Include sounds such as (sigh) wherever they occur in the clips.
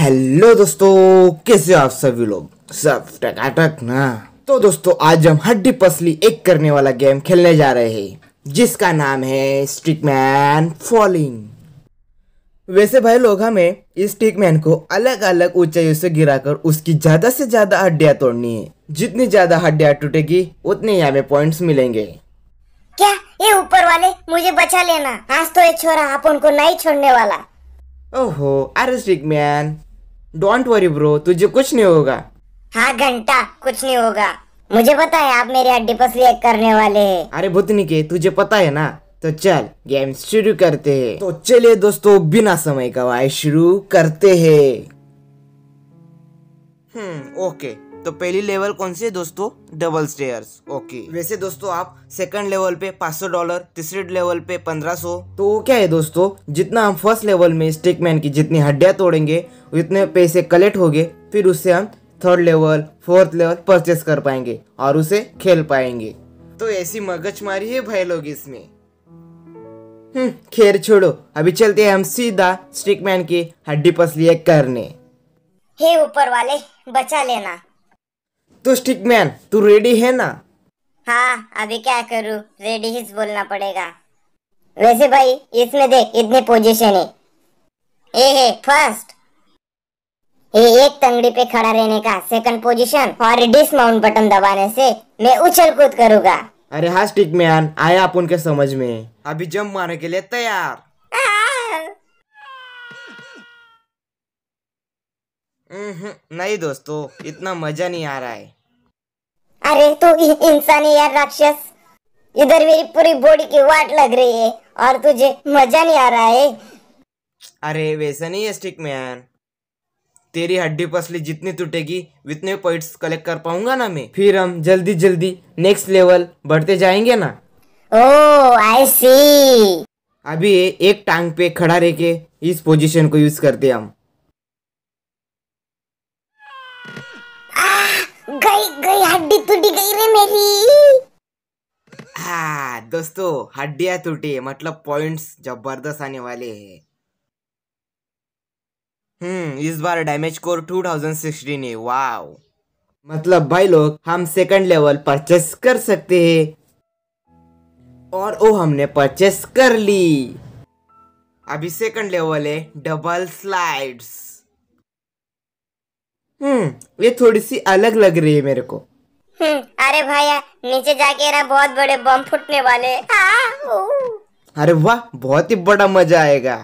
Hello दोस्तों कैसे हो आप सभी लोग? सब टकाटक ना? तो दोस्तों आज हम हड्डी पसली एक करने वाला गेम खेलने जा रहे हैं जिसका नाम है स्टिकमैन फॉलिंग वैसे भाई लोग हमें इस स्टिकमैन को अलग अलग ऊंचाइयों से गिराकर उसकी ज़्यादा से ज़्यादा हड्डियाँ तोड़नी है। जितनी ज़्यादा हड्डियाँ टूटेगी उतने ही हमें पॉइंट्स मिलेंगे। क्या? ये ऊपर वाले मुझे बचा लेना। आज तो ये छोरा आप उनको नहीं छोड़ने वाला। ओहो अरे स्टिकमैन डोंट वरी ब्रो तुझे कुछ नहीं होगा. हाँ घंटा कुछ नहीं होगा. मुझे पता है आप मेरे हड्डी पसली एक करने वाले हैं. अरे भुतनी के तुझे पता है ना? तो चल गेम शुरू करते हैं. तो चलिए दोस्तों बिना समय गवाए शुरू करते हैं. हम्म ओके तो पहली लेवल कौन सी है दोस्तों? डबल स्टेयर्स ओके वैसे दोस्तों आप सेकंड लेवल पे 500 डॉलर तीसरे लेवल पे 1500 तो क्या है दोस्तों? जितना हम फ़र्स्ट लेवल में स्टिकमैन की जितनी हड्डियाँ तोड़ेंगे, उतने पैसे कलेक्ट होंगे, फिर उससे हम third level fourth level purchase कर पाएँगे और उसे खेल पाएँगे। तो ऐसी मगजमारी है भाई लोग इसमें। हम्म खैर छोड़ो, अभी चलते हैं हम सीधा स्टिकमैन की हड्डी पसली करने। हे ऊपर वाले, बचा लेना। तो स्टिकमैन तू रेडी है ना? हाँ अभी क्या करूँ? रेडी ही बोलना पड़ेगा। वैसे भाई इसमें देख इतने पोजीशन है। ए है फ़र्स्ट ये एक तंगड़ी पे खड़ा रहने का सेकंड पोजीशन और डिसमाउंट बटन दबाने से मैं उछल कूद करूँगा। अरे हाँ स्टिक मैन आया अपन के समझ में। अभी जंप मारने के लिए तैयार हम्म, नहीं दोस्तों इतना मज़ा नहीं आ रहा है। अरे तू इ- इंसान है यार राक्षस। इधर मेरी पूरी बॉडी की वाट लग रही है और तुझे मज़ा नहीं आ रहा है। अरे वैसा नहीं है स्टिकमैन तेरी हड्डी पसली जितनी टूटेगी उतने पॉइंट्स कलेक्ट कर पाऊँगा ना मैं। फिर हम जल्दी जल्दी नेक्स्ट लेवल बढ़ते जाएँगे ना। ओ आई सी अभी एक टांग पे खड़ा रह के इस पोजीशन को यूज़ करते हम। गई गई हड्डी टूटी गई रे मेरी। हाँ दोस्तों, हड्डियाँ टूटी मतलब पॉइंट्स ज़बरदस्त आने वाले हैं। हम्म इस बार डैमेज स्कोर 2016 है वाव मतलब भाई लोग, हम सेकंड लेवल परचेस कर सकते हैं। और वो हमने परचेस कर ली। अभी सेकंड लेवल है डबल स्लाइड्स हम्म ये थोड़ी सी अलग लग रही है मेरे को। हम्म, अरे भैया नीचे जाके ना बहुत बड़े बम फूटने वाले अरे वाह बहुत ही बड़ा मज़ा आएगा।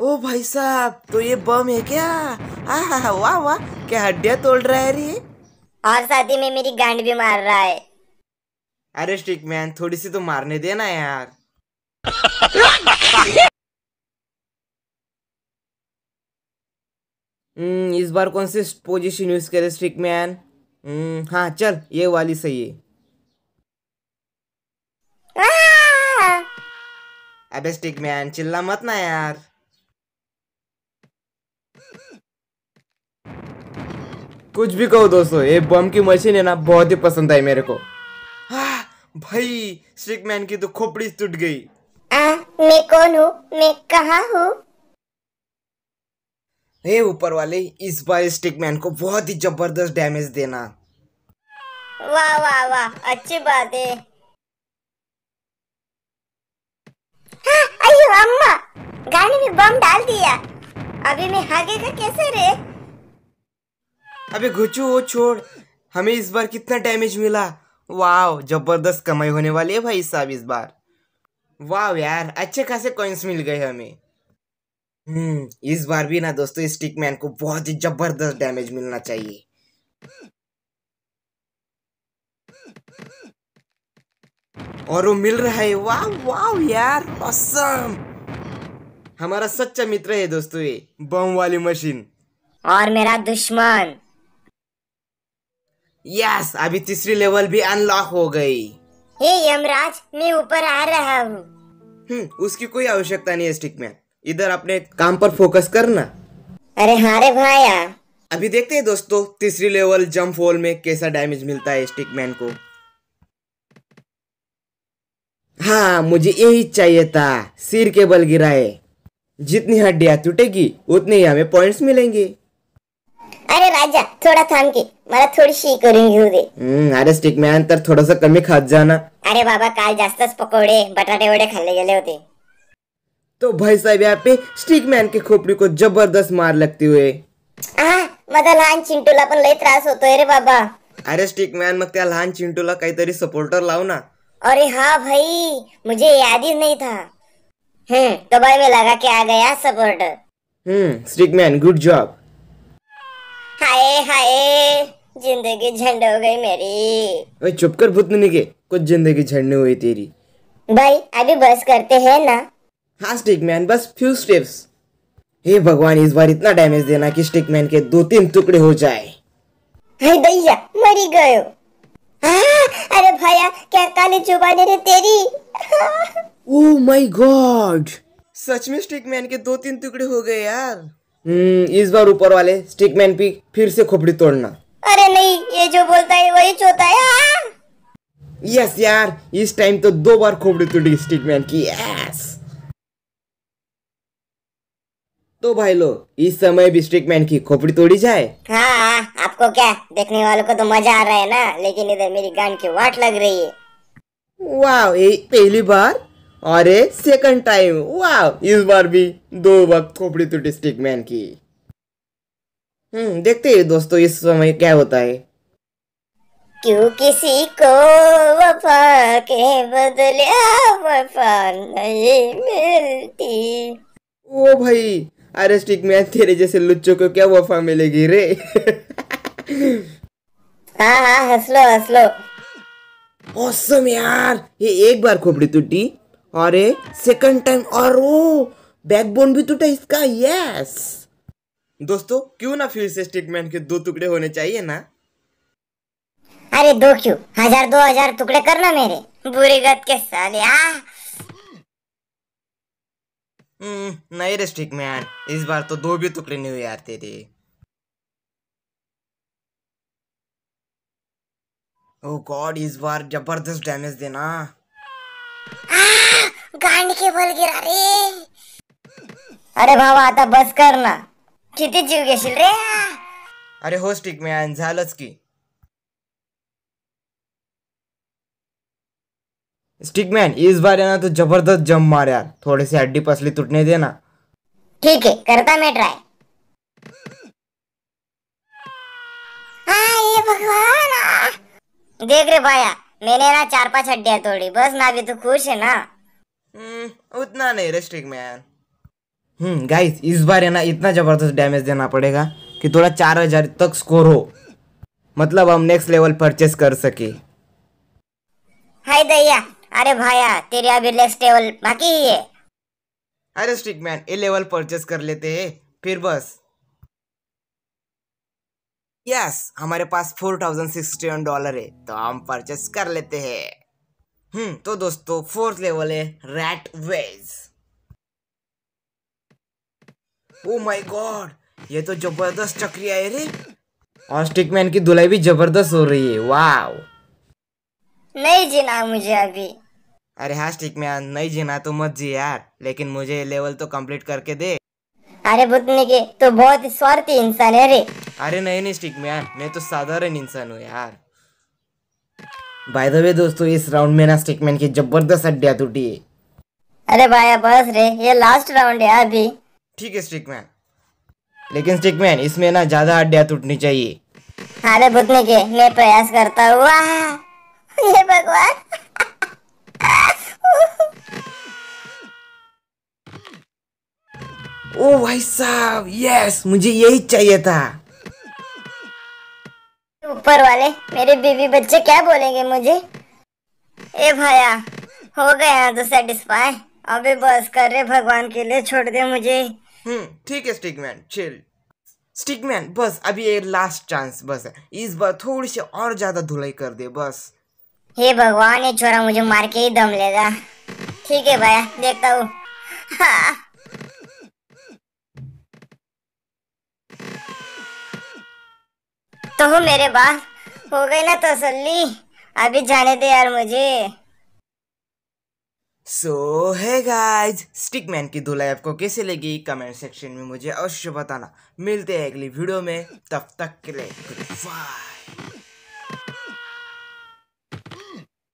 ओ भाई साहब तो ये बम है क्या? आहा वाह वाह क्या हड्डियाँ तोड़ रहा है रे और साथ ही में मेरी गांड भी मार रहा है। अरे स्टिक मैन थोड़ी सी तो मारने देना यार। इस बार कौन सी पोजीशन यूज़ करे स्टिक मैन हम्म हाँ चल ये वाली सही है। अबे स्टिक मैन चिल्ला मत ना यार। कुछ भी कहो दोस्तों ये बम की मशीन है ना बहुत ही पसंद आई मेरे को। हाँ, भाई स्टिक मैन की तो खोपड़ी टूट गई। आ, मैं कौन हूँ? मैं कहाँ हूँ? हे ऊपर वाले इस बार स्टिक मैन को बहुत ही ज़बरदस्त डैमेज देना। वाह वाह वाह अच्छी बात है। हाँ, अयो अम्मा गाड़ी में बम डाल दिया। अभी मैं भागेगा कैसे रे? अबे घुचू वो छोड़। हमें इस बार कितना डैमेज मिला। वाह ज़बरदस्त कमाई होने वाली है भाई साहब इस बार। वाह यार अच्छे खासे कॉइन्स मिल गए हमें। हम्म इस बार भी ना दोस्तों स्टिक मैन को बहुत ही ज़बरदस्त डैमेज मिलना चाहिए। और वो मिल रहा है। वाह वाह यार ऑसम हमारा सच्चा मित्र है दोस्तों ये बम वाली मशीन और मेरा दुश्मन। यस अभी तीसरी लेवल भी अनलॉक हो गई। हे यमराज मैं ऊपर आ रहा हूँ। हम्म उसकी कोई आवश्यकता नहीं है स्टिक मैन इधर अपने काम पर फोकस करना। अरे हाँ रे भाया। अभी देखते हैं दोस्तों तीसरी लेवल जंप फॉल में कैसा डैमेज मिलता है स्टिक मैन को। हाँ मुझे यही चाहिए था। सिर के बल गिराए। जितनी हड्डियाँ टूटेगी उतने ही हमें पॉइंट्स मिलेंगे। अरे राजा थोडा थांब की। मला थोडीशी करून घेऊ दे। हम्म, अरे स्टिक मॅन तर थोडस कमी खात जाना अरे बाबा काल जास्तच पकोडे बटाटे वडे खाल्ले गेले होते। तो भाई साहब यहाँ पे स्टिक मैन की खोपड़ी को ज़बरदस्त मार लगते हुए माझा लहान चिंटूला पण लय त्रास होतोय रे बाबा। अरे स्टिक मॅन मग त्या लहान चिंटूला काहीतरी सपोर्टर लाव ना। अरे हाँ भाई मुझे याद ही नहीं था। हम्म. तो भाई मैं लगा के आ गया सपोर्टर हम्म स्टिक मैन गुड जॉब हाय हाय ज़िंदगी झंड हो गई मेरी। ओए चुप कर भूतनी के। कुछ ज़िंदगी झड़ने हुई तेरी। भाई अभी बस करते हैं ना। हाँ स्टिक मैन बस फ्यू स्टेप्स हे भगवान इस बार इतना डैमेज देना कि स्टिक मैन के दो तीन टुकड़े हो जाए। हाय दैया मरी गयो। अरे भैया क्या काली जुबानी रे तेरी? ओ माय गॉड सच में स्टिक मैन के दो तीन टुकड़े हो गए यार। हम्म इस बार ऊपर वाले स्टिक मैन की फिर से खोपड़ी तोड़ना। अरे नहीं ये जो बोलता है वही चोता है। यस यार इस टाइम तो दो बार खोपड़ी टूटी स्टिक मैन की। यस तो भाई लोग इस समय भी स्टिक मैन की खोपड़ी तोड़ी जाए। हाँ हाँ आपको क्या देखने वालों को तो मज़ा आ रहा है ना लेकिन इधर मेरी गान की वाट लग रही है। वाह ये पहली बार? और ये सेकंड टाइम वाह इस बार भी दो वक्त खोपड़ी टूटी स्टिक मैन की। हम्म देखते हैं दोस्तों इस समय क्या होता है। क्यों किसी को वफा के बदले वफा नहीं मिलती? ओ भाई अरे स्टिक मैन तेरे जैसे लुच्चों को क्या वफा मिलेगी रे? हाँ हाँ हंस लो हंस लो औसम यार। ये एक बार खोपड़ी टूटी और ये सेकंड टाइम और वो बैकबोन भी टूटा इसका यस दोस्तों क्यों ना फिर से स्टिकमैन के दो टुकड़े होने चाहिए ना? अरे दो क्यों? हज़ार दो हज़ार टुकड़े करना मेरे। बुरी गत के साले आ नहीं रे स्टिकमैन इस बार तो दो भी टुकड़े नहीं हुए यार तेरे। ओ गॉड इस बार ज़बरदस्त डैमेज देना। गांड के बल गिरा रे। अरे भावा आता बस कर ना किती जीव घेशील रे अरे हो स्टिकमॅन झालंच की। स्टिकमैन इस बार है ना तो ज़बरदस्त जम मार यार। थोड़ी से हड्डी पसली टूटने देना ठीक है करता मैं ट्राई हाँ ये भगवान देख रे भाया मैंने ना चार पाँच हड्डियाँ तोड़ी बस ना अभी तो खुश है ना। हम्म, उतना नहीं रे स्टिकमैन हम्म गाइस इस बार है ना इतना ज़बरदस्त डैमेज देना पड़ेगा कि थोड़ा चार हज़ार तक स्कोर हो। मतलब हम नेक्स्ट लेवल परचेस कर सके। हाय दैया अरे भाया तेरी अभी नेक्स्ट टेबल बाकी ही है। अरे स्टिकमैन ये लेवल परचेस कर लेते हैं फिर बस। यस हमारे पास four thousand sixty one dollar है तो हम परचेस कर लेते हैं। हम्म तो दोस्तों फोर्थ लेवल है रैट वेज ओ माय गॉड ये तो ज़बरदस्त चक्री है रे। और स्टिकमैन की धुलाई भी ज़बरदस्त हो रही है वाव नहीं जीना मुझे अभी। अरे हाँ स्टिकमैन नहीं जीना तो मत जी यार लेकिन मुझे लेवल तो कंप्लीट करके दे। अरे भूतने के तो बहुत स्वार्थी इंसान है रे। अरे नहीं नहीं स्टिक मैन मैं तो साधारण इंसान हूँ यार। बाय द वे दोस्तों इस राउंड में ना स्टिकमैन की ज़बरदस्त हड्डियाँ टूटी है। अरे भाई बस रे ये लास्ट राउंड है अभी। ठीक है स्टिकमैन लेकिन स्टिकमैन इसमें ना ज़्यादा हड्डियाँ टूटनी चाहिए। अरे भूतने के मैं प्रयास करता हूँ! ये भगवान। ओ भाई साहब यस मुझे यही चाहिए था। ऊपर वाले मेरे बीवी बच्चे क्या बोलेंगे मुझे? ए भाया हो गया तो सेटिस्फाई अबे बस कर रे भगवान के लिए छोड़ दे मुझे। हम्म ठीक है स्टिकमैन चिल स्टिकमैन बस अभी ये लास्ट चांस बस है। इस बार थोड़ी सी और ज़्यादा धुलाई कर दे बस। हे भगवान ये छोरा मुझे मार के ही दम लेगा ठीक है भैया देखता हूँ हाँ। (laughs) तो हो मेरे बाल हो गई ना तसल्ली। अभी जाने दे यार मुझे। सो है गाइज़ स्टिकमैन की धुलाई आपको कैसे लगी? कमेंट सेक्शन में मुझे अवश्य बताना। मिलते हैं अगली वीडियो में। तब तक के लिए